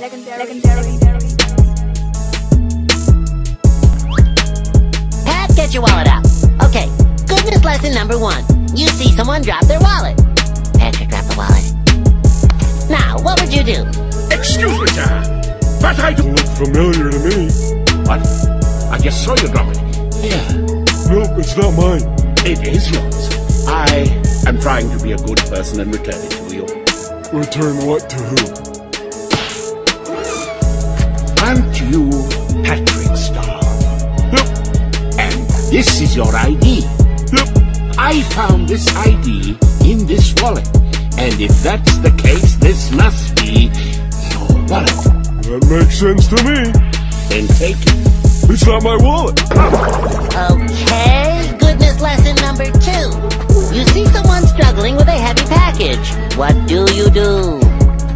Legendary. Legendary. Pat, get your wallet out. Okay, goodness lesson number one. You see someone drop their wallet. Patrick dropped the wallet. Now, what would you do? Excuse me, sir, but I don't Look familiar to me. What? I just saw you drop it. Yeah, Nope, it's not mine. it is yours. I am trying to be a good person and return it to you. Return what to who? This is your ID. yep. I found this ID in this wallet. And if that's the case, this must be your wallet. That makes sense to me. Then take it. It's not my wallet. Okay, goodness lesson number two. You see someone struggling with a heavy package. What do you do?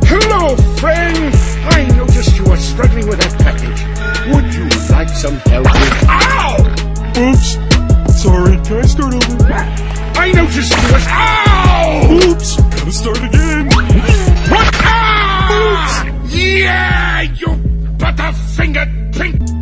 Hello, friend. I noticed you were struggling with that package. Would you like some help with... Ow! Oops. Sorry, can I start over? I noticed you was... Ow! Oops. Gotta start again. What? Ow! Ah! Yeah, you butterfingered pink...